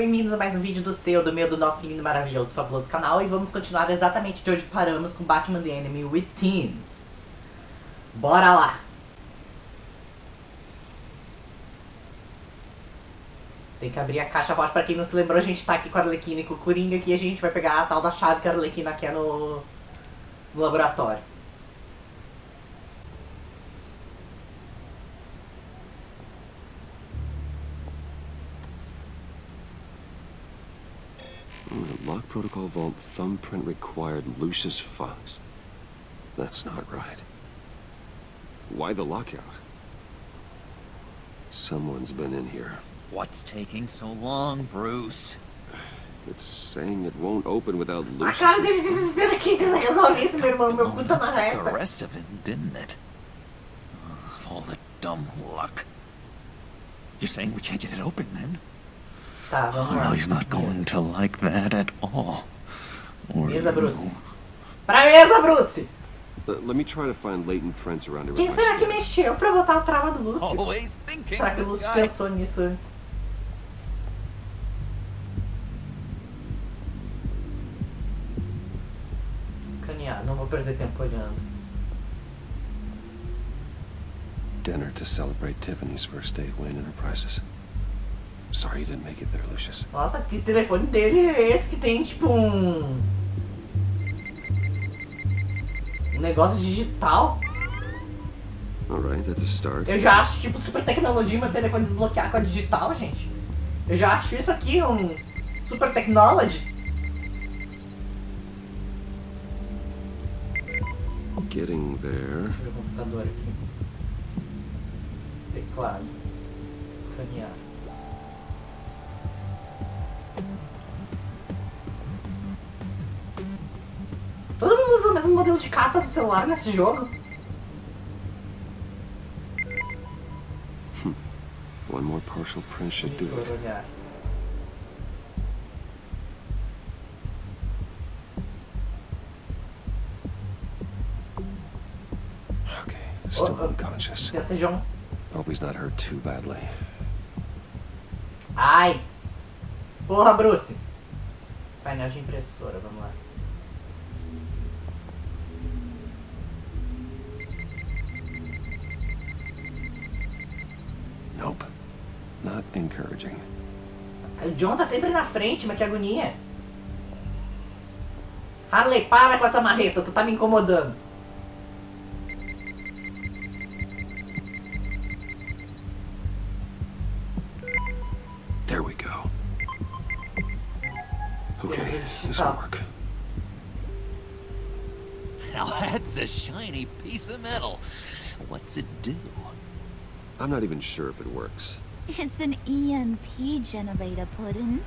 bem-vindos a mais um vídeo do seu, do meu, do nosso lindo, maravilhoso, fabuloso canal. E vamos continuar exatamente de onde paramos com Batman The Enemy Within. Bora lá! Tem que abrir a caixa forte, pra quem não se lembrou, a gente tá aqui com a Arlequina e com o Coringa aqui, a gente vai pegar a tal da chave que a Arlequina quer no, no laboratório. Lock protocol vault thumbprint required Lucius Fox. That's not right. Why the lockout? Someone's been in here. What's taking so long, Bruce? It's saying it won't open without A cara dele de Lucius. desespero aqui, que resolve isso, meu irmão, meu puta na the oh, reta. rest of it, didn't it? Ugh, all the dumb luck. You're saying we can't get it open then? Tá, Oh, no, he's not going to like that at all. Or Mesa, Bruce. you. Pra mesa, Bruce! Uh, let me try to find latent prints around here with Quem my será que scanner. mexeu pra botar a trava do Lúcio? Always thinking Será que o this Lúcio guy. pensou nisso antes? Escanear, não vou perder tempo olhando. Dinner to celebrate Tiffany's first day at Wayne Enterprises. Sorry you didn't make it there, Lucius. Nossa, que telefone dele é esse que tem tipo um. Um negócio digital. Alright, that's a start. Eu já acho tipo super tecnologia meu telefone desbloquear com a digital, gente. Eu já acho isso aqui um super technology. Getting there. Deixa eu ver o computador aqui. Teclado. Escanear. Modelo de capa do celular nesse jogo? One more partial print should do it. Okay, still Oh, oh. unconscious. Hope he's not hurt too badly. Ai! Porra, Bruce! Painel de impressora, vamos lá. Encouraging. O John tá sempre na frente, mas que agonia. Harley, para com essa marreta, tu tá me incomodando. There we go. Okay, this'll work. Now that's a shiny piece of metal. What's it do? I'm not even sure if it works. It's an EMP generator, Puddin.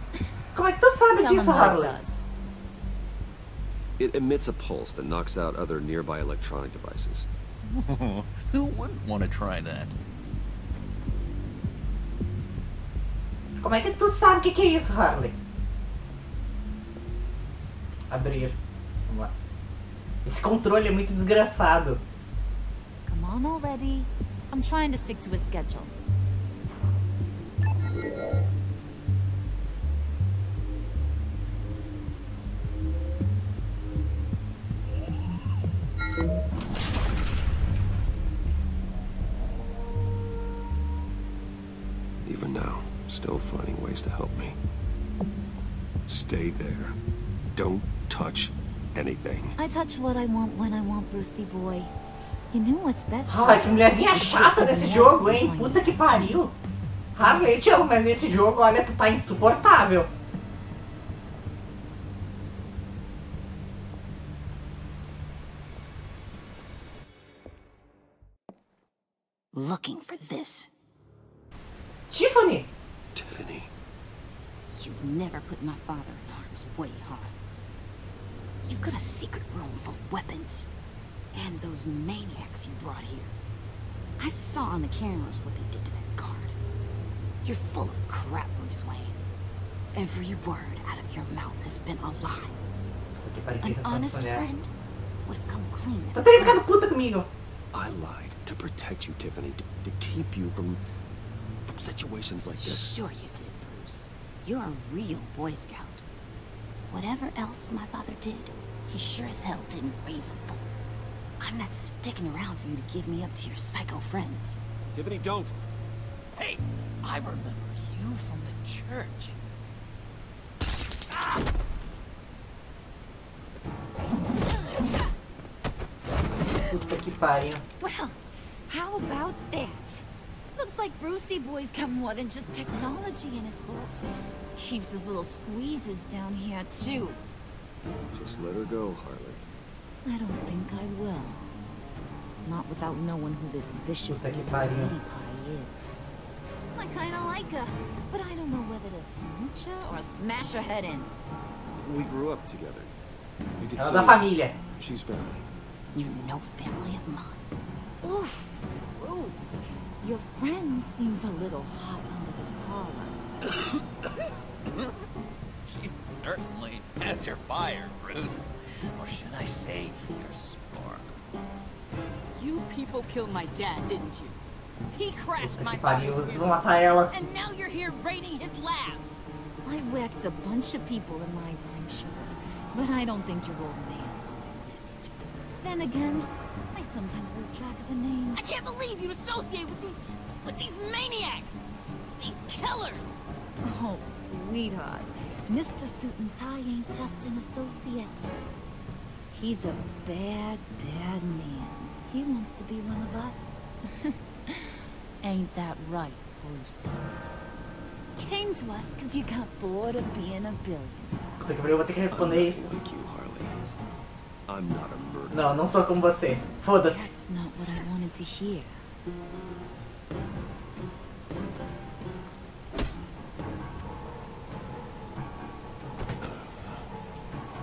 Como é que tu sabe Tell them what it does. It emits a pulse that knocks out other nearby electronic devices. Who wouldn't want to try that? Como é que tu sabe o que, que é isso, Harley? Abrir. Vamos lá. Esse controle é muito desgraçado. Come on already. I'm trying to stick to a schedule. Still finding ways to help me. Stay there. Don't touch anything. I touch what I want when I want, Brucey boy. You know what's best for Ai, que you. mulherzinha chata desse jogo, hein? Puta que pariu. Harley, eu te amo, mas nesse jogo, olha, tu tá insuportável. Looking for this. Tiffany! Tiffany. You'd never put my father in harm's way, huh? You've got a secret room full of weapons. And those maniacs you brought here. I saw on the cameras what they did to that guard. You're full of crap, Bruce Wayne. Every word out of your mouth has been a lie. Puta que pariu, An honest friend would have come clean Tá at the sempre front. ficando puta comigo. I lied to protect you, Tiffany, to, to keep you from, from situations like this. Sure you did, Bruce. You're a real Boy Scout. Whatever else my father did, he sure as hell didn't raise a fool. I'm not sticking around for you to give me up to your psycho friends. Tiffany, don't! Hey, I remember you from the church. Puta que pariu. Well, how about that? Looks like Brucey Boy's got more than just technology in his vault. Keeps his little squeezes down here, too. Just let her go, Harley. I don't think I will. Not without knowing who this vicious little pariu. sweetie pie is. I kinda like her, but I don't know whether to smooch her or smash her head in. We grew up together. You could Ela say da família. she's family. You know family of mine. Oof, Bruce. Your friend seems a little hot under the collar. She certainly has your fire, Bruce. Or should I say, your spark. You people killed my dad, didn't you? He crashed my que father's Vou funeral. matar ela. And now you're here raiding his lab. I whacked a bunch of people in my time, sure. but I don't think your old man's on my list. Then again, I sometimes lose track of the names. I can't believe you associate with these with these maniacs. These killers. Oh, sweetheart. Mr. Suit and Tie ain't just an associate. He's a bad, bad man. He wants to be one of us. ain't that right, Bruce? Came to us because you got bored of being a billionaire. Puta que pariu, eu vou ter que I'm responder isso. like you, Harley. I'm not a murderer. Não, não sou como você. Foda-se. That's not what I wanted to hear.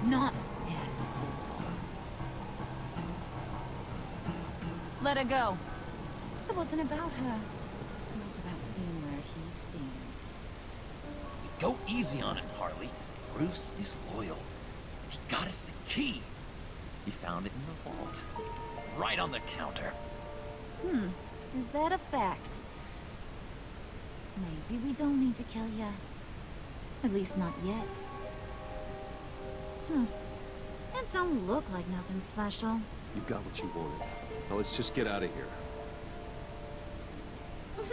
Not bad. Let her go. It wasn't about her. It was about seeing where he stands. Go easy on him, Harley. Bruce is loyal. He got us the key. He found it in the vault. Right on the counter. Hmm. Is that a fact? Maybe we don't need to kill ya. At least not yet. Hmm. It don't look like nothing special. You've got what you wanted. Now let's just get out of here.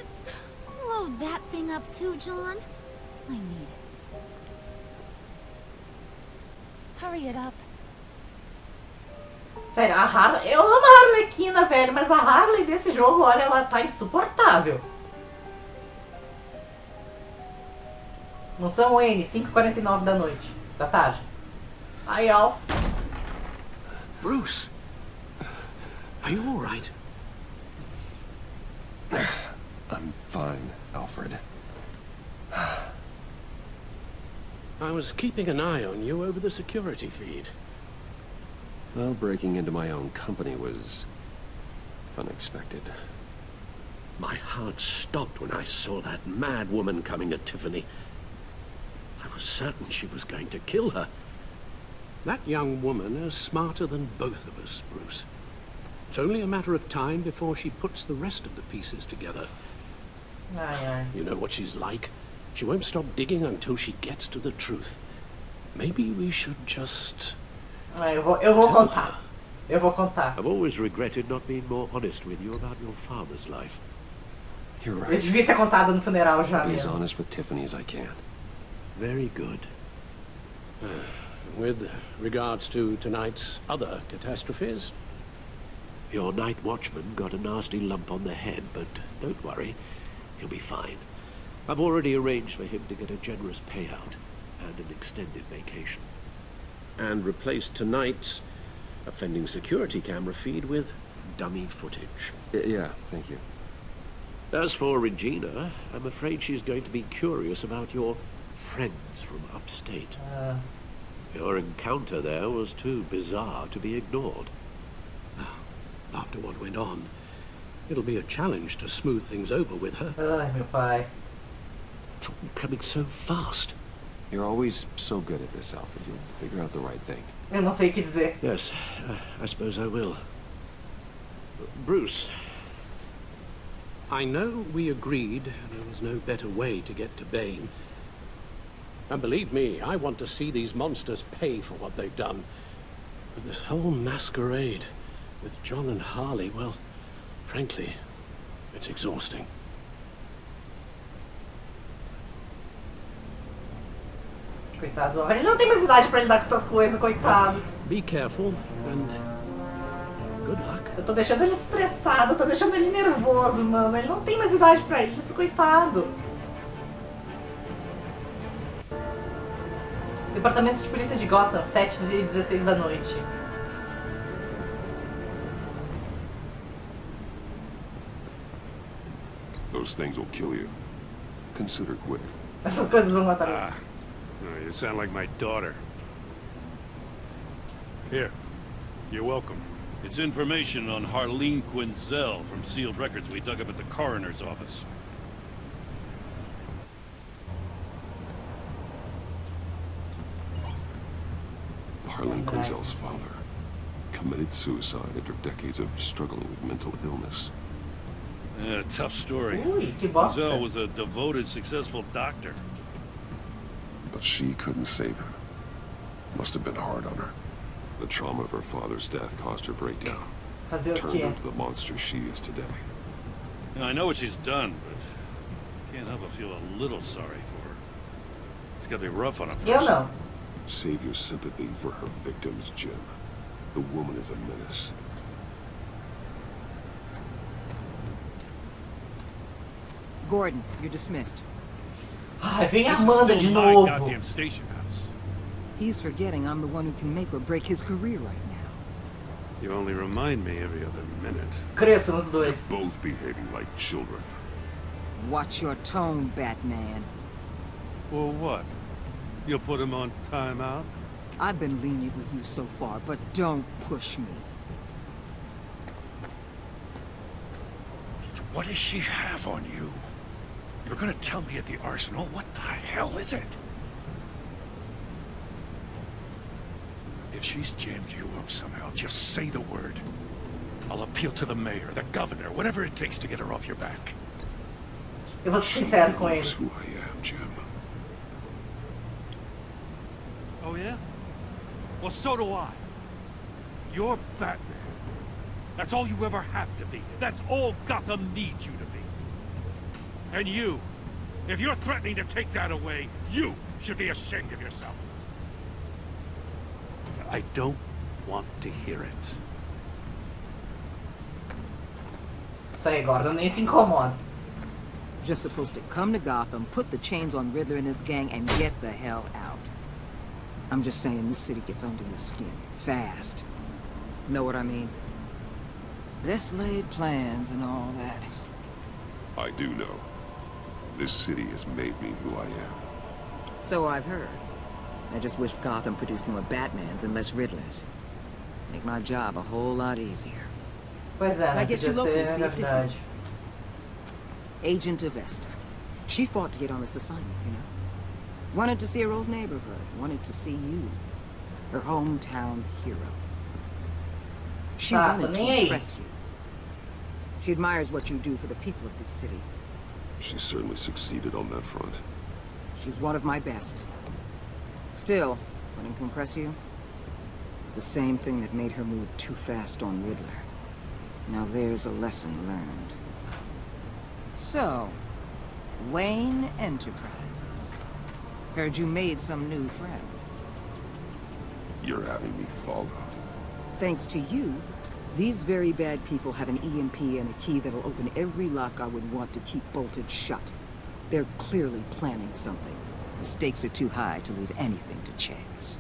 Load that thing up too, John. I need it. Hurry it up. Sério, a Harley. Eu amo a Harlequina, velho, mas a Harley desse jogo, olha, ela tá insuportável. Não são N, 5h49 da noite. Da tarde. Aí, ó. Bruce! Are you all right? I'm fine, Alfred. I was keeping an eye on you over the security feed. Well, breaking into my own company was unexpected. My heart stopped when I saw that mad woman coming at Tiffany. I was certain she was going to kill her. That young woman is smarter than both of us, Bruce. It's only a matter of time before she puts the rest of the pieces together. Ai, ai. You know what she's like. She won't stop digging until she gets to the truth. Maybe we should just... Ai, eu vou, eu vou contar. Eu vou contar. I've always regretted not being more honest with you about your father's life. You're Eu devia ter contado no funeral já Be as honest with Tiffany as I can. Very good. Uh, with regards to tonight's other catastrophes, your night watchman got a nasty lump on the head, but don't worry, he'll be fine. I've already arranged for him to get a generous payout and an extended vacation. And replaced tonight's offending security camera feed with dummy footage. Yeah, thank you. As for Regina, I'm afraid she's going to be curious about your friends from upstate. Ah, Your encounter there was too bizarre to be ignored. After what went on, it'll be a challenge to smooth things over with her. ai, meu pai. It's all coming so fast. You're always so good at this, Alfred. You'll figure out the right thing. Eu não sei o que dizer. Yes, uh, I suppose I will. Bruce, I know we agreed there was no better way to get to Bane, And believe me, I want to see these monsters pay for what they've done. But this whole masquerade with John and Harley, well, frankly, it's exhausting. Coitado. Ele não tem mais idade pra lidar com essas coisas, coitado. Be careful and good luck. Eu tô deixando ele estressado, eu tô deixando ele nervoso, mano. Ele não tem mais idade pra isso, coitado. Departamento de Polícia de Gotham, 7 de 16 da noite. Those things will kill you. Consider quitting. Essas coisas vão matar ele. Ah, oh, you sound like my daughter. Here, you're welcome. It's information on Harleen Quinzel from sealed records we dug up at the coroner's office. Harleen Quinzel's father committed suicide after decades of struggling with mental illness. Yeah, tough story. Ui. Quinzel was a devoted, successful doctor. But she couldn't save him. Must have been hard on her. The trauma of her father's death caused her breakdown. Fazer Turned her into the monster she is today. You know, I know what she's done, but I can't help but feel a little sorry for her. It's gotta be rough on a person. Eu. Save your sympathy for her victims, Jim. The woman is a menace. Gordon, you're dismissed. Ai, vem a This is Amanda still de my novo. goddamn station house. He's forgetting I'm the one who can make or break his career right now. You only remind me every other minute. Cresçam os dois. Both behaving like children. Watch your tone, Batman. Well, what? You'll put him on timeout? I've been lenient with you so far, but don't push me. What does she have on you? You're gonna tell me at the arsenal? What the hell is it? If she's jammed you up somehow, just say the word. I'll appeal to the mayor, the governor, whatever it takes to get her off your back. Eu vou ser She sincero com ele. who I am, Jim. Oh, yeah? Well, so do I. You're Batman. That's all you ever have to be. That's all Gotham needs you to be. And you, if you're threatening to take that away, you should be ashamed of yourself. I don't want to hear it. Isso aí, Gordon, nem se incomoda. Just supposed to come to Gotham, put the chains on Riddler and his gang, and get the hell out. I'm just saying this city gets under your skin. Fast. Know what I mean? Best laid plans and all that. I do know. This city has made me who I am. So I've heard. I just wish Gotham produced more Batmans and less Riddlers. Make my job a whole lot easier. Pois é, I né? guess Podia you locals ser see it verdade. Agent Avesta. She fought to get on this assignment, you know? Wanted to see her old neighborhood. Wanted to see you. Her hometown hero. She Ah, wanted to impress you. She admires what you do for the people of this city. She certainly succeeded on that front. She's one of my best. Still, wanting to impress you? It's the same thing that made her move too fast on Riddler. Now there's a lesson learned. So, Wayne Enterprises. Heard you made some new friends. You're having me followed. Thanks to you, these very bad people have an EMP and a key that'll open every lock I would want to keep bolted shut. They're clearly planning something. The stakes are too high to leave anything to chance.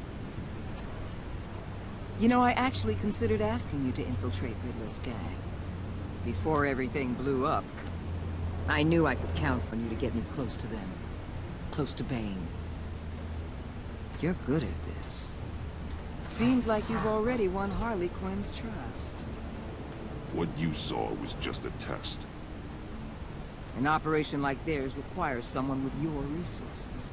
You know, I actually considered asking you to infiltrate Riddler's gang. Before everything blew up, I knew I could count on you to get me close to them. Close to Bane. You're good at this. Seems like you've already won Harley Quinn's trust. What you saw was just a test. An operation like theirs requires someone with your resources.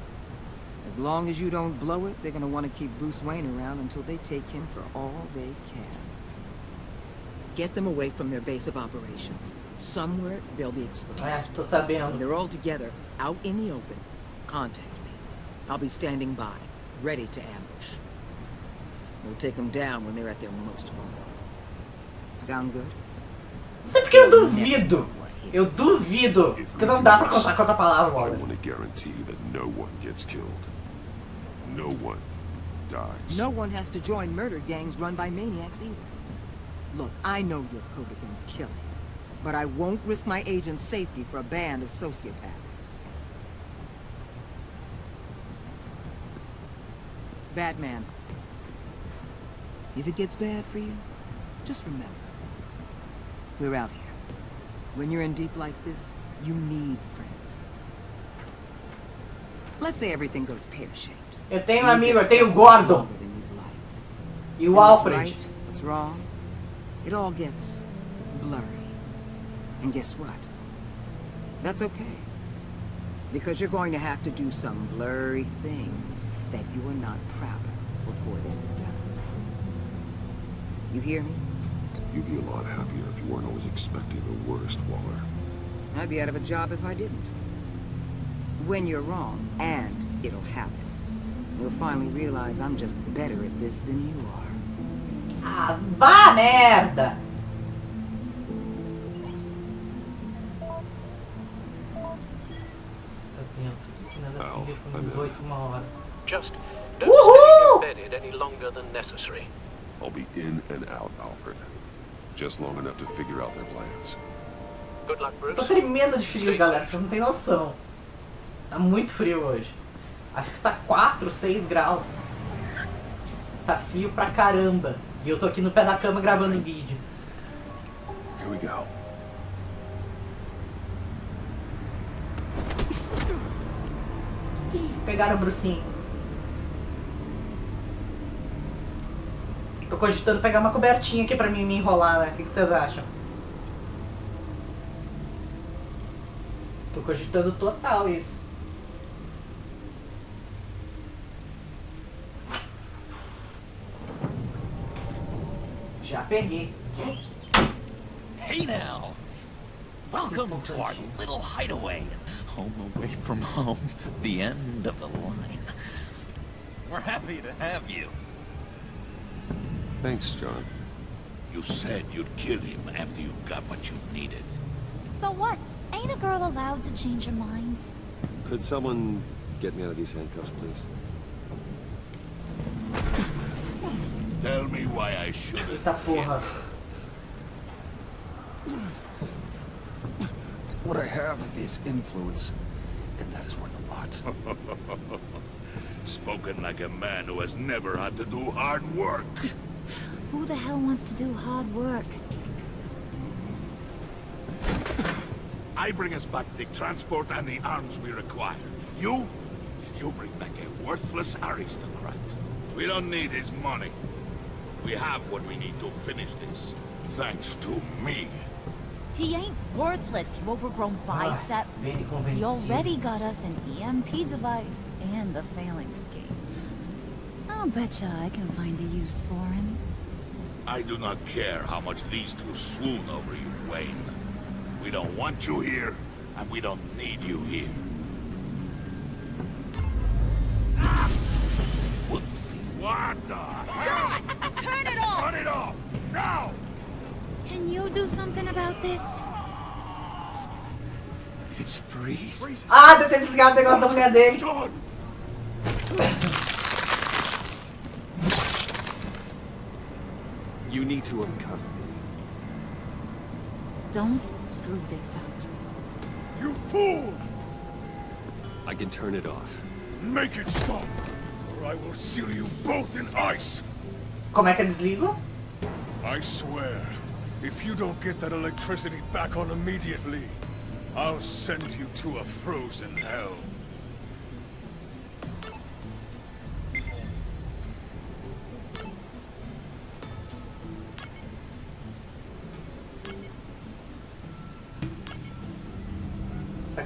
As long as you don't blow it, they're gonna want to keep Bruce Wayne around until they take him for all they can. Get them away from their base of operations. Somewhere they'll be exposed. É, tô When they're all together, out in the open, contact me. I'll be standing by, ready to ambush. We'll take them down when they're at their most vulnerable. Sound good? Não sei porque eu duvido. Eu duvido. Porque não do dá pra contar com outra palavra, I Waller. want to guarantee that no one gets killed. No one dies. No one has to join murder gangs run by maniacs either. Look, I know your code against killing, but I won't risk my agent's safety for a band of sociopaths. Batman. If it gets bad for you, just remember. We're out here. When you're in deep like this, you need friends. Let's say everything goes pear-shaped. Eu tenho amigo, eu tenho o stuck than you'd like. e o And what's Alfred. right, what's wrong, it all gets blurry. And guess what? That's okay. Because you're going to have to do some blurry things that you are not proud of before this is done. You hear me? You'd be a lot happier if you weren't always expecting the worst, Waller. I'd be out of a job if I didn't. When you're wrong, and it'll happen, you'll finally realize I'm just better at this than you are. Ah, vá merda! Tá vendo? Esquina da Al, I'm in. 18 uma hora. Just don't Woohoo! stay embedded any longer than necessary. I'll be in and out, Alfred. Just long enough to figure out their plans. Good luck, Bruce. Tô tremendo de frio, galera, vocês não tem noção. Tá muito frio hoje. Acho que tá 4, 6 graus. Tá frio pra caramba. E eu tô aqui no pé da cama gravando vídeo. Here we go. Ih, pegaram o Brucinho. Tô cogitando pegar uma cobertinha aqui pra mim me enrolar, né? O que, vocês acham? Tô cogitando total isso. Já peguei. Hey now! Welcome to our little hideaway. Home away from home. The end of the line. We're happy to have you. Thanks, John. You said you'd kill him after you got what you needed. So what? Ain't a girl allowed to change her mind? Could someone get me out of these handcuffs, please? Tell me why I should Eita porra. What I have is influence, and that is worth a lot. Spoken like a man who has never had to do hard work. Who the hell wants to do hard work? I bring us back the transport and the arms we require. You? You bring back a worthless aristocrat. We don't need his money. We have what we need to finish this. Thanks to me. He ain't worthless, you overgrown bicep. Bem He already got us an EMP device and the phalanx scheme. I'll betcha I can find a use for him. I do not care how much these two swoon over you, Wayne. We don't want you here, and we don't need you here. Ah! Whoopsie. What the hell? Turn it off! Turn it off! Now! Can you do something about this? It's freeze. Ah, deve ter desligado o negócio da mulher dele. John! You need to uncuff me. Don't screw this up. You fool! I can turn it off. Make it stop, or I will seal you both in ice! Como é que eu desligo? I swear, if you don't get that electricity back on immediately, I'll send you to a frozen hell.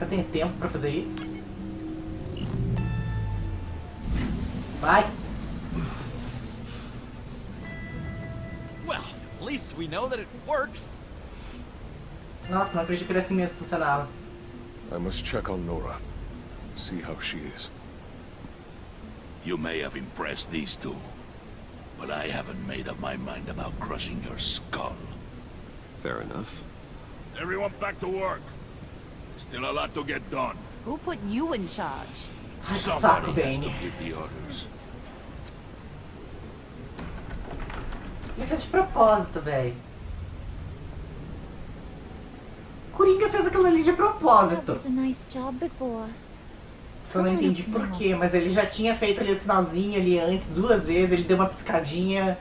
Tenho tempo pra fazer isso? Vai! Well, at least we know that it works. Nossa, não acredito que ele assim mesmo funcionava. I must check on Nora. See how she is. You may have impressed these two, but I haven't made up my mind about crushing your skull. Fair enough. Everyone back to work. Still a lot to get done. Who put you in charge? Ai, que saco, Somebody has to give the orders. Ele fez de propósito, velho. Coringa fez aquilo ali de That propósito. was a nice job before. Eu não entendi porquê, mas ele já tinha feito ali o sinalzinho ali antes, duas vezes, ele deu uma piscadinha.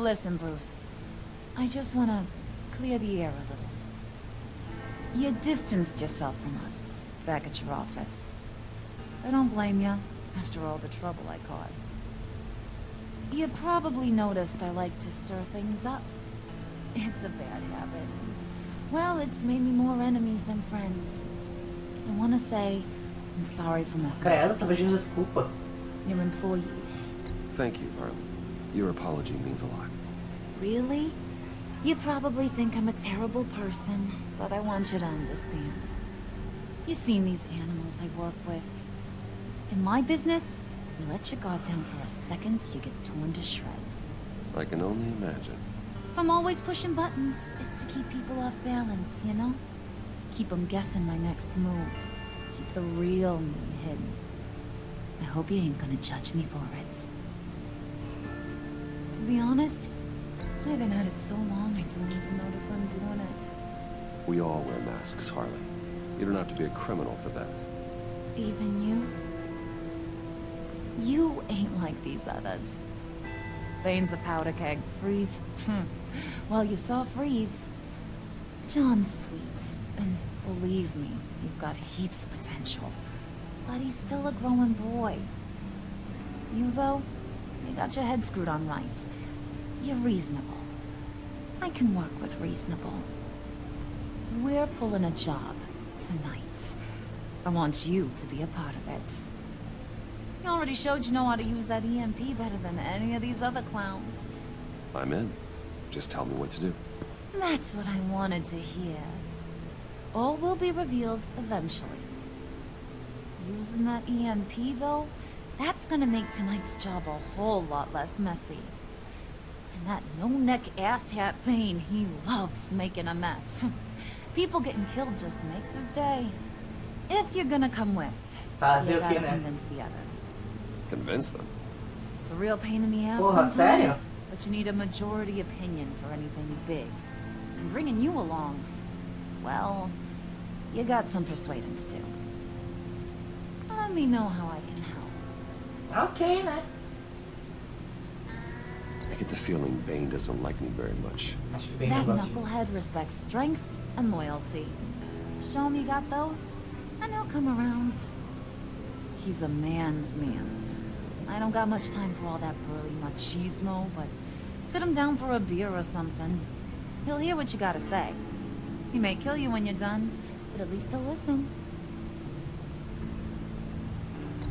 Listen, Bruce. I just want to clear the air a little. You distanced yourself from us back at your office. I don't blame you, after all the trouble I caused. You probably noticed I like to stir things up. It's a bad habit. Well, it's made me more enemies than friends. I want to say I'm sorry for messing Credo, with tava pedindo desculpa. your employees. Thank you, Harley. Your apology means a lot. Really? You probably think I'm a terrible person, but I want you to understand. You've seen these animals I work with. In my business, you let your guard down for a second, you get torn to shreds. I can only imagine. If I'm always pushing buttons, it's to keep people off balance, you know? Keep them guessing my next move. Keep the real me hidden. I hope you ain't gonna judge me for it. To be honest, I've been at it so long I don't even notice I'm doing it. We all wear masks, Harley. You don't have to be a criminal for that. Even you? You ain't like these others. Bane's a powder keg. Freeze. hmm. well, you saw Freeze. John's sweet, and believe me, he's got heaps of potential. But he's still a growing boy. You, though, you got your head screwed on right. You're reasonable. I can work with reasonable. We're pulling a job tonight. I want you to be a part of it. You already showed you know how to use that EMP better than any of these other clowns. I'm in. Just tell me what to do. That's what I wanted to hear. All will be revealed eventually. Using that EMP, though, that's gonna make tonight's job a whole lot less messy. And that no-neck asshat Bane, he loves making a mess. People getting killed just makes his day. If you're gonna come with, Fazer you o gotta convince the others. Convince them. It's a real pain in the ass Porra, sometimes, sério? but you need a majority opinion for anything big. And bringing you along, well, you got some persuading to do. Let me know how I can help. Ok, né? I get the feeling Bane doesn't like me very much. Acho que bem That negócio. knucklehead respects strength and loyalty. Show him you got those, and he'll come around. He's a man's man. I don't got much time for all that burly machismo, but sit him down for a beer or something. He'll hear what you gotta say. He may kill you when you're done, but at least he'll listen.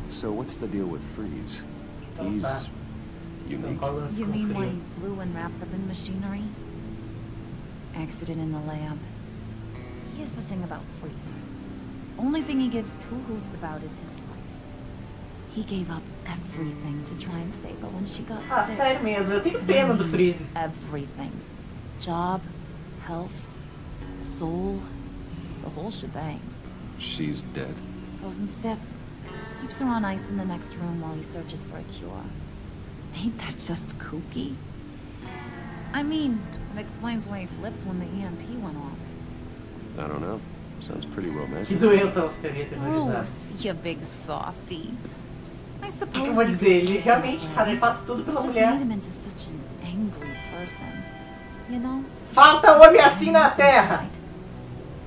So what's the deal with Freeze? He's tá. Unique. You mean why he's blue and wrapped up in machinery? Accident in the lab. Here's the thing about Freeze. Only thing he gives two hoots about is his wife. He gave up everything to try and save her when she got Ah, sick. sério mesmo, eu tenho pena do Freeze. Everything. Job, health, soul, the whole shebang. She's dead. Frozen stiff. Keeps her on ice in the next room while he searches for a cure. Ain't that just kooky? I mean, it explains why he flipped when the EMP went off. I don't know. Sounds pretty romantic. doença eu ficaria aterrorizado. Bruce, you big softy. I O que suppose eu you dizer? could Ele say it realmente, that cara, way. ele faz tudo It's pela just made mulher. him into such an angry person. You know? Falta homem assim na terra!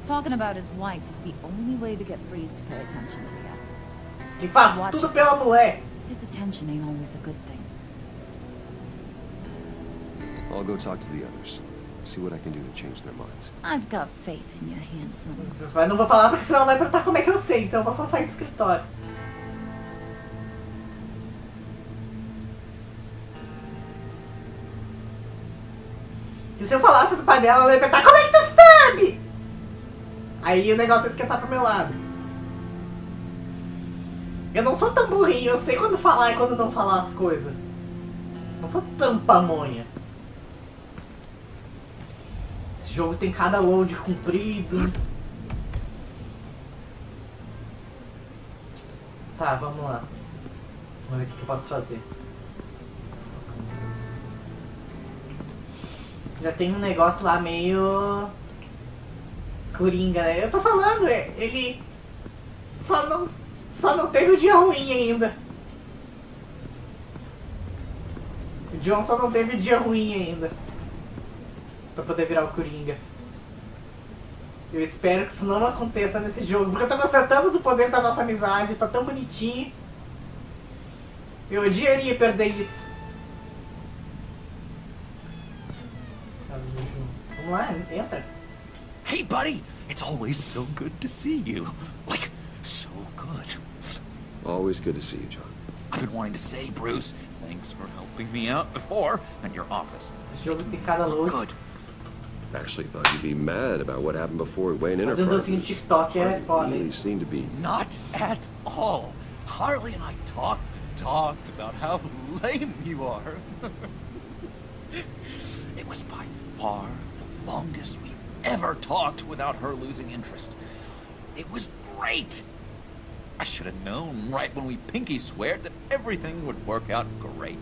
Talking about his wife is the only way to get Freeze to pay attention to you. Ele faz Watch tudo yourself. pela mulher. His attention ain't always a good thing. I'll go talk to the others. See what I can do to change their minds. I've got faith in you, handsome. Mas não vou falar porque senão vai perguntar como é que eu sei, então eu vou só sair do escritório. E se eu falasse do pai dela, ela ia perguntar como é que tu sabe? Aí o negócio ia esquentar pro meu lado. Eu não sou tão burrinho, eu sei quando falar e quando não falar as coisas. Não sou tão pamonha. Esse jogo tem cada load comprido. Tá, vamos lá. Vamos ver o que, eu posso fazer. Já tem um negócio lá meio. Coringa, né? Eu tô falando, ele. Só não. Só não teve o dia ruim ainda. O John só não teve o dia ruim ainda. Pra poder virar o Coringa. Eu espero que isso não aconteça nesse jogo, porque eu tô gostando tanto do poder da nossa amizade, tá tão bonitinho. Eu odiaria perder isso. Vamos lá, entra. Hey, buddy! It's always so good to see you. Like, so good. Always good to see you, John. I've been wanting to say, Bruce, thanks for helping me out before at your office. Esse jogo tem cada load. Good. Actually thought you'd be mad about what happened before Wayne Mas o dancinho de Enterprises. TikTok é foda. Really seemed to be Not at all. Harley and I talked and talked about how lame you are. it was by far the longest we've ever talked without her losing interest. It was great. I should have known right when we pinky sweared that everything would work out great.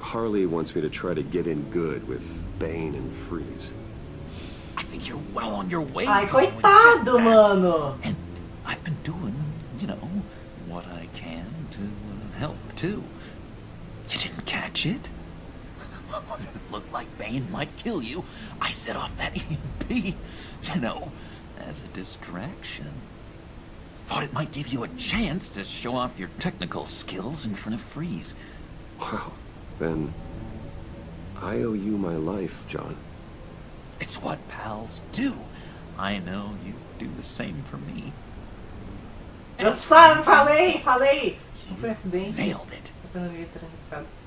Harley wants me to try to get in good with Bane and Freeze. I think you're well on your way Ai, to doing just coitado, that. mano. And I've been doing, you know, what I can to uh, help too. You didn't catch it? When it looked like Bane might kill you, I set off that EMP, you know, as a distraction. Thought it might give you a chance to show off your technical skills in front of Freeze. Wow. Then I owe you my life, John. It's what pals do. I know you do the same for me. Eu fa- falei, falei. Não foi acidente. Nailed it.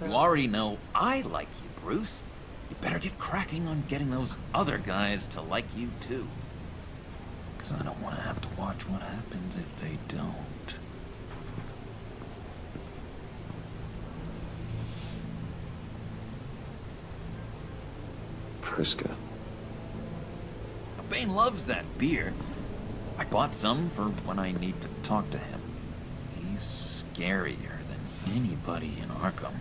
You already know I like you, Bruce. You better get cracking on getting those other guys to like you too. Because I don't want to have to watch what happens if they don't. Priska. Bane loves that beer. I bought some for when I need to talk to him. He's scarier than anybody in Arkham.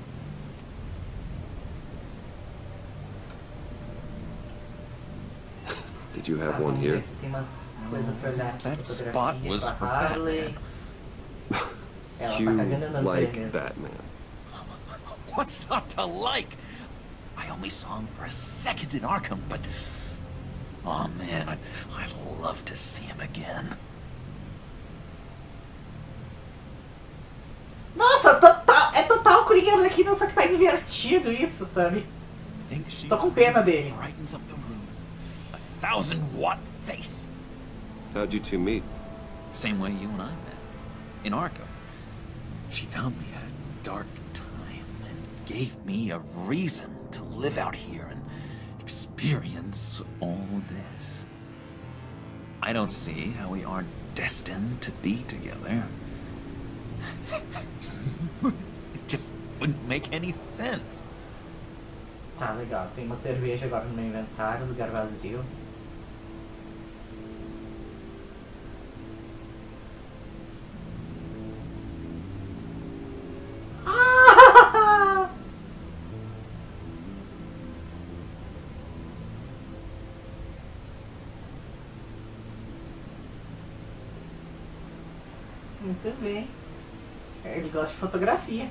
Did you have one here? ver se Tem umas coisas pra olhar. aqui, That spot was for Batman. You tá cagando nas like. Batman. What's not to like? I only saw him for a second in Arkham, but. Oh man, I'd, I'd love to see him again. Nossa, total, é total Coringa Arlequina, só que tá invertido isso, sabe? Think Tô com pena dele. brightens up the room. A thousand watt face. How'd you two meet? Same way you and I met. In Arkham. She found me at a dark time and gave me a reason to live out here and experience all this. I don't see how we aren't destined to be together. it just wouldn't make any sense. Muito bem. Ele gosta de fotografia.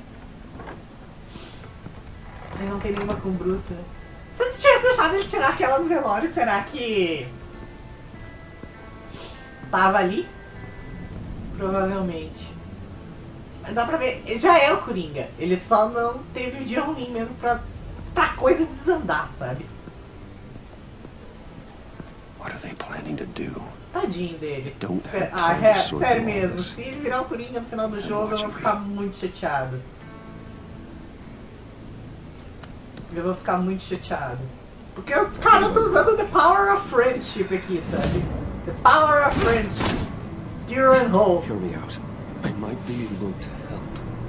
Ele não tem nenhuma com bruta. Se eu tivesse deixado ele tirar aquela do velório, será que. Tava ali? Provavelmente. Mas dá pra ver, ele já é o Coringa. Ele só não teve um dia ruim mesmo pra, pra coisa desandar, sabe? What are they planning to do? Tadinho dele. Don't É, have ah, é, to sort sério all mesmo. Se ele virar o Coringa no final do jogo, eu vou ficar muito chateado. Eu vou ficar muito chateado. Porque, eu, cara, eu tô usando The Power of Friendship aqui, sabe? The Power of Friendship. Dear and Hope. Hear me out. I might be able to help.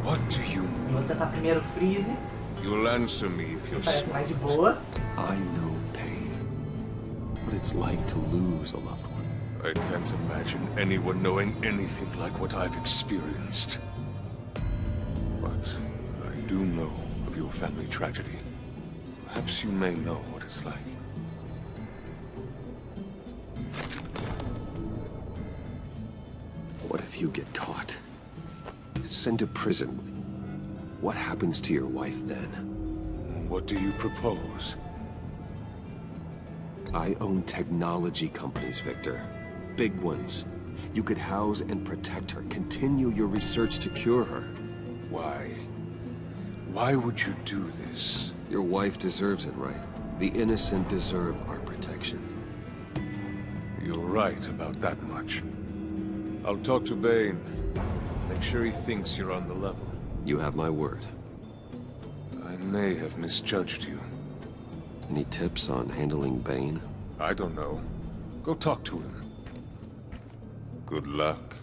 What do you Vou mean? tentar primeiro o Freeze. You'll answer me if you're Parece mais de boa. I know pain. What it's like to lose a loved one. I can't imagine anyone knowing anything like what I've experienced. But I do know of your family tragedy. Perhaps you may know what it's like. What if you get caught? Sent to prison. What happens to your wife then? What do you propose? I own technology companies, Victor. Big ones. You could house and protect her. Continue your research to cure her. Why? Why would you do this? Your wife deserves it, right? The innocent deserve our protection. You're right about that much. I'll talk to Bane. Make sure he thinks you're on the level. You have my word. I may have misjudged you. Any tips on handling Bane? I don't know. Go talk to him. Good luck.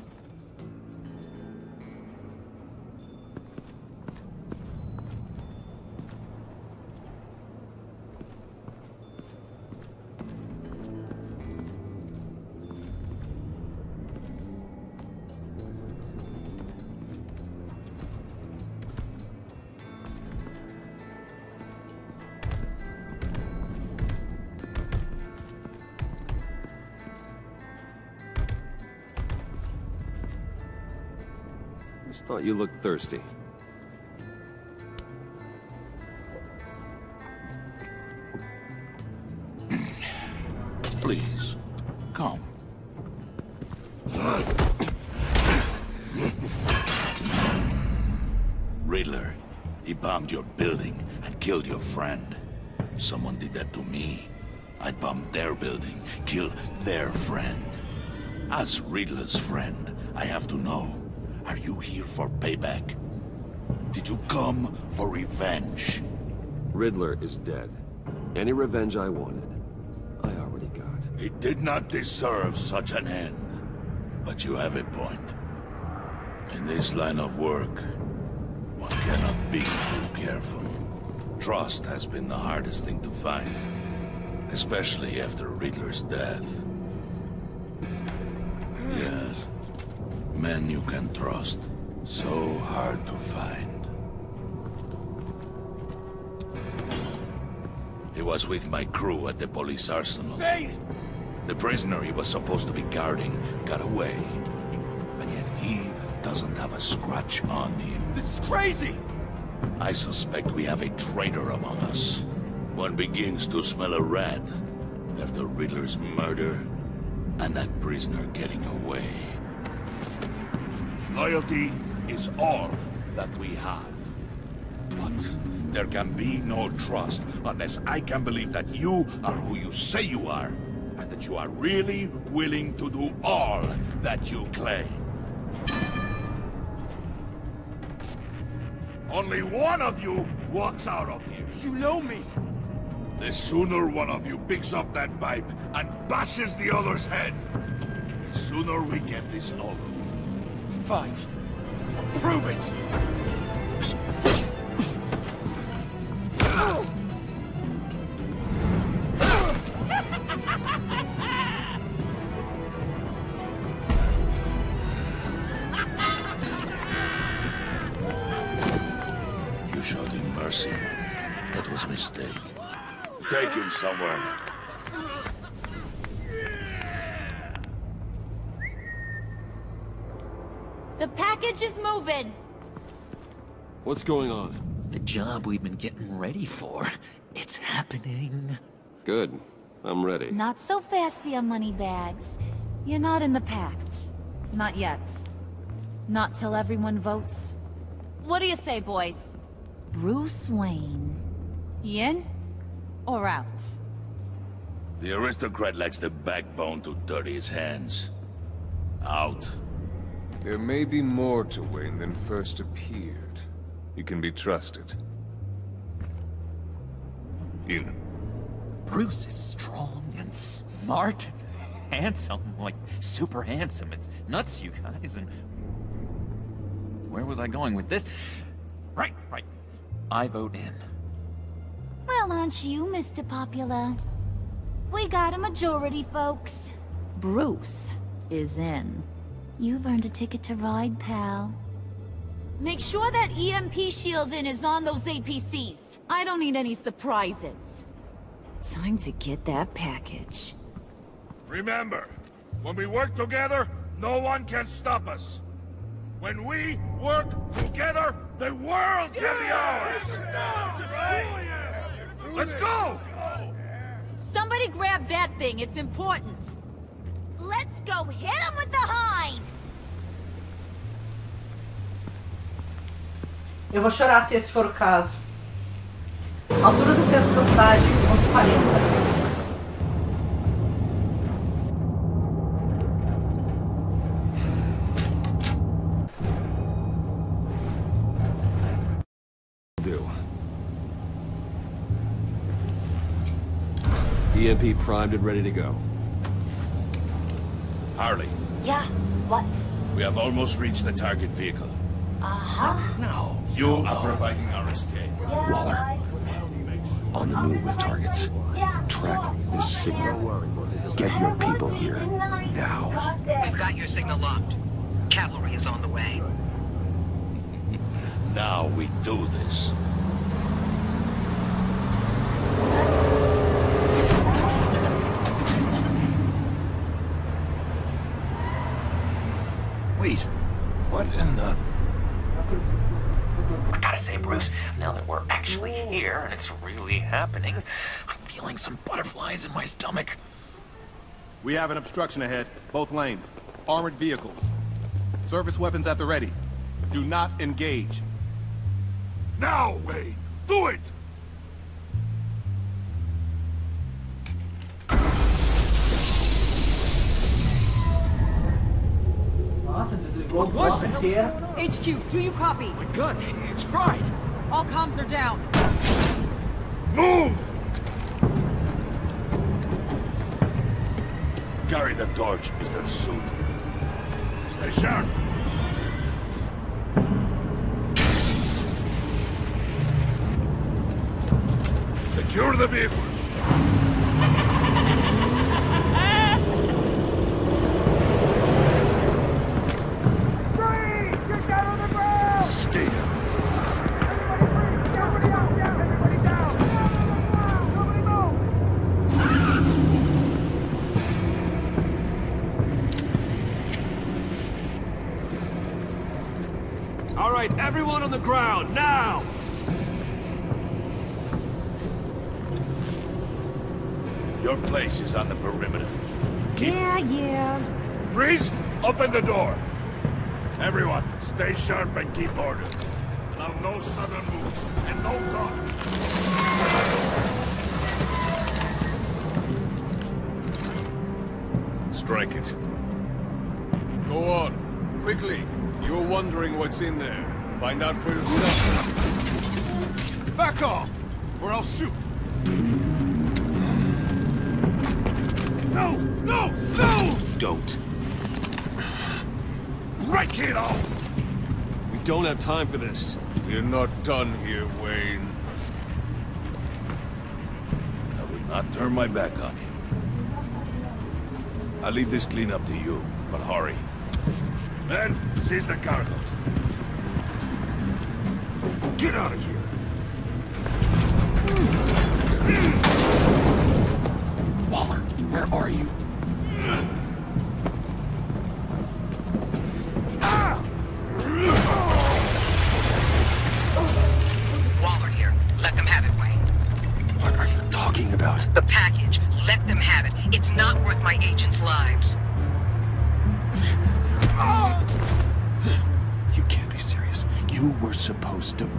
You looked thirsty. Please, come. Riddler, he bombed your building and killed your friend. Someone did that to me. I'd bomb their building, kill their friend. As Riddler's friend, I have to know, you here for payback? Did you come for revenge? Riddler is dead. Any revenge I wanted, I already got. He did not deserve such an end. But you have a point. In this line of work, one cannot be too careful. Trust has been the hardest thing to find. Especially after Riddler's death. Men you can trust. So hard to find. He was with my crew at the police arsenal. Bane! The prisoner he was supposed to be guarding got away. And yet he doesn't have a scratch on him. This is crazy! I suspect we have a traitor among us. One begins to smell a rat after Riddler's murder and that prisoner getting away. Loyalty is all that we have. But there can be no trust unless I can believe that you are who you say you are, and that you are really willing to do all that you claim. Only one of you walks out of here. You know me! The sooner one of you picks up that pipe and bashes the other's head, the sooner we get this over. Fine. Prove it! Package is moving. What's going on? The job we've been getting ready for. It's happening. Good. I'm ready. Not so fast, the money bags. You're not in the pact. Not yet. Not till everyone votes. What do you say, boys? Bruce Wayne. In or out? The aristocrat lacks the backbone to dirty his hands. Out. There may be more to Wayne than first appeared. He can be trusted. In. Bruce is strong and smart and handsome, like super handsome. It's nuts, you guys. And where was I going with this? Right, right. I vote in. Well, aren't you, Mr. Popular? We got a majority, folks. Bruce is in. You've earned a ticket to ride, pal. Make sure that EMP shielding is on those APCs. I don't need any surprises. Time to get that package. Remember, when we work together, no one can stop us. When we work together, the world can be ours! Let's go! Somebody grab that thing, it's important. Let's go hit him with the hind! Eu vou chorar se esse for o caso. Altura do centro da cidade, 1140. Do. EMP primed and ready to go. Harley, Yeah, what? we have almost reached the target vehicle. Uh-huh. No. You are providing our escape. Waller. On the move with targets. Track this signal. Get your people here. Now. We've got your signal locked. Cavalry is on the way. Now we do this. Wait, what in the... I gotta say, Bruce, now that we're actually here and it's really happening, I'm feeling some butterflies in my stomach. We have an obstruction ahead, both lanes. Armored vehicles. Service weapons at the ready. Do not engage. Now, Wayne! Do it! Nossa, desligou o bloco inteiro. HQ, do you copy? My gun, it's fried. All comms are down. Move! Carry the torch, Mr. Suit. Stay sharp. Secure the vehicle. Stay down. All right, everyone on the ground, now! Your place is on the perimeter. Yeah, yeah. Freeze! Open the door! Everyone, stay sharp and keep order. Allow no sudden moves, and no talk. Strike it. Go on. Quickly. You were wondering what's in there. Find out for yourself. Back off, or I'll shoot. No! No! No! Don't. Break it off! We don't have time for this. We're not done here, Wayne. I will not turn my back on him. I'll leave this cleanup to you, but hurry. Men, seize the cargo. Get out of here. Waller, where are you?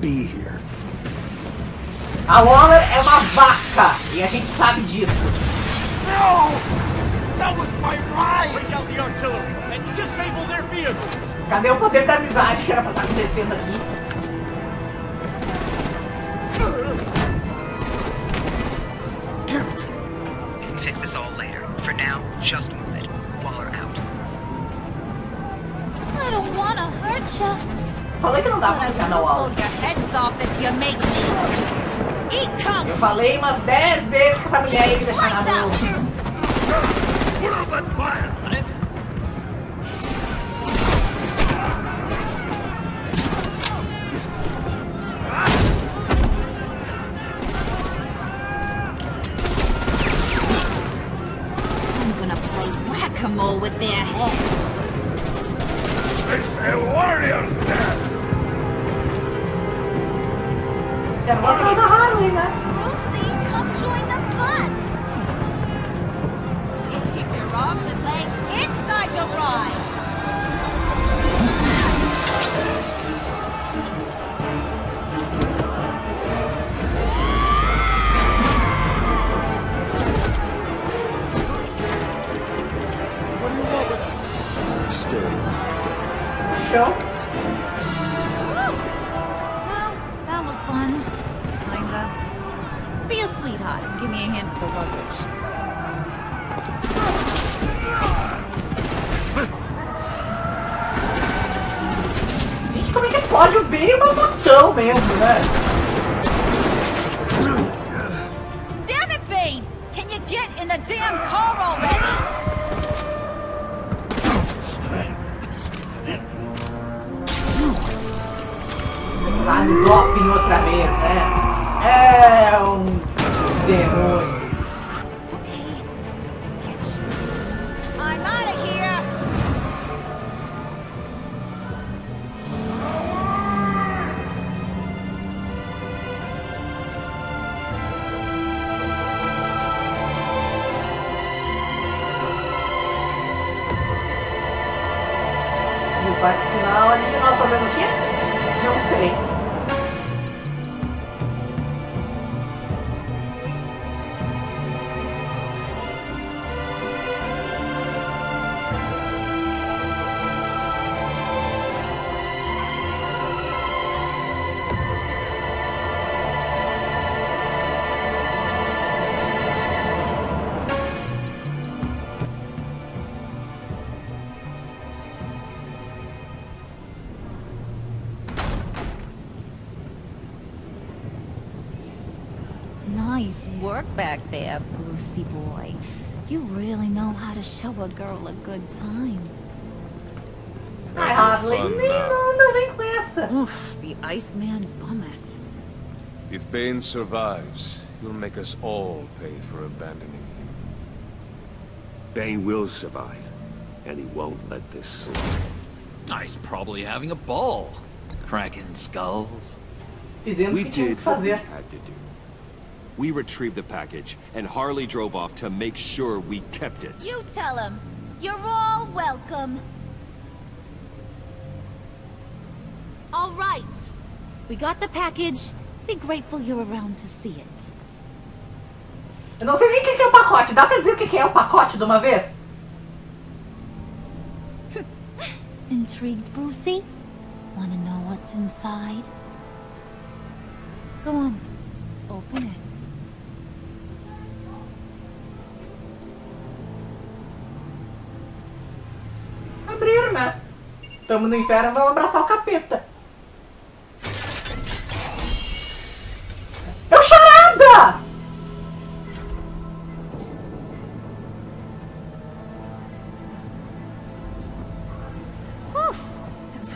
be here. A Waller é uma vaca e a gente sabe disso. No! That was my ride! Break out the artillery and disable their vehicles! Cadê o poder da amizade que era pra estar acontecendo aqui? Just move it. Waller out. I don't wanna hurt you make me. Eat kung Eu falei umas 10 vezes pra essa mulher aí deixar na Lights Eu bem uma moção mesmo, né? Damn it, Bane! Can you get in the damn car already? Lá no doping outra vez, né? É um demônio. Work back there, Brucey boy. You really know how to show a girl a good time. Ai, Harley, Fun nem now. não, não vem com essa. Oof, the Iceman bummeth. If Bane survives, he'll make us all pay for abandoning him. Bane will survive, and he won't let this slide. He's probably having a ball. Cracking skulls. We did what we had to do. We retrieved the package, and Harley drove off to make sure we kept it. You tell him. You're all welcome. All right. We got the package. Be grateful you're around to see it. Eu não sei nem o que que é o pacote. Dá pra dizer o que que é o pacote de uma vez? Intrigued, Brucey? Wanna know what's inside? Go on. Open it. Tamo no inferno, vamos abraçar o capeta. É o charada!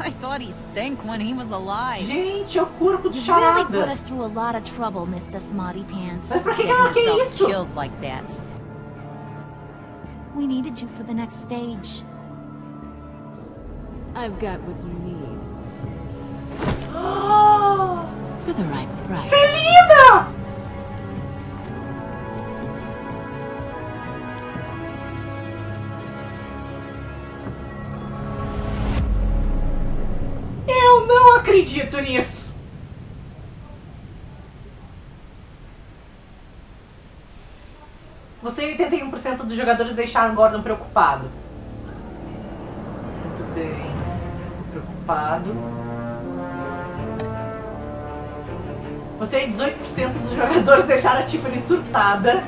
I thought he stank when he was alive. Gente, é o corpo do You really put charada. us through a lot of trouble, Mr. Smarty Pants. Mas pra que ela quer isso? killed like that. We needed you for the next stage. I've got what you need. For the right price. Felina! Eu não acredito nisso. Você e 81% dos jogadores deixaram Gordon preocupado. Preocupado. Você e 18% dos jogadores deixaram a Tiffany surtada.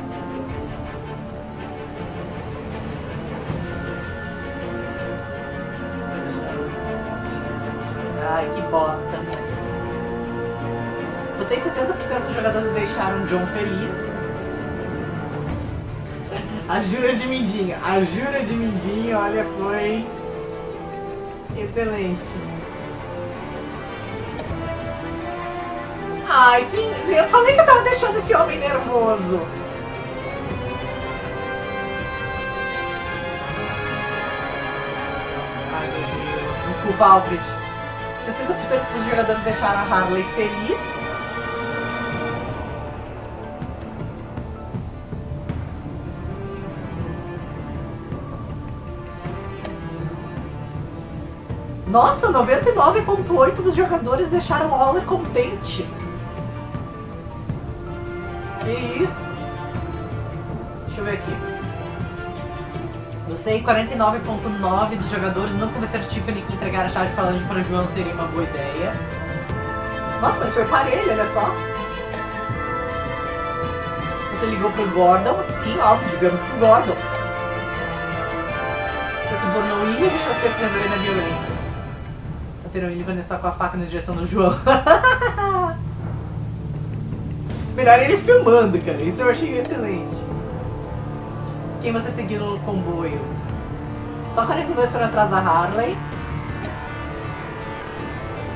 Ai, que bosta. Vocês 70% dos jogadores deixaram John feliz. A Jura de Mindinho. A Jura de Mindinho, olha, foi excelente. Ai, que... eu falei que eu tava deixando esse homem nervoso. Ai, meu Deus. Desculpa, Alfred. 60% dos jogadores deixaram a Harley feliz. Nossa, 99,8% dos jogadores deixaram o Waller contente. Que isso? Deixa eu ver aqui. Você e 49,9% dos jogadores não convenceram Tiffany que entregar a chave falante para João seria uma boa ideia. Nossa, mas foi parelho, olha só. Você ligou pro Gordon? Sim, óbvio, ligamos pro Gordon. Você subornou ele e deixou as pessoas na violência. Bateram ele e Vanessa com a faca na direção do João. Melhor ele filmando, cara. Isso eu achei excelente. Quem você seguiu no comboio? Só 42 foram atrás da Harley.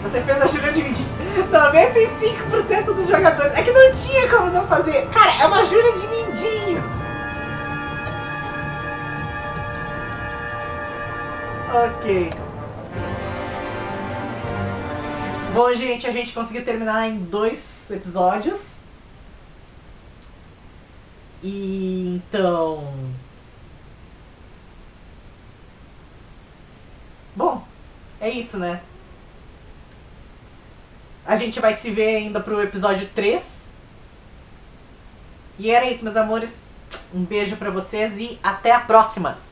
Você fez a jura de mentir. 95% dos jogadores. É que não tinha como não fazer. Cara, é uma jura de mindinho. Ok. Bom, gente, a gente conseguiu terminar em dois episódios. E então. Bom, é isso, né? A gente vai se ver ainda pro episódio 3. E era isso, meus amores. Um beijo pra vocês e até a próxima!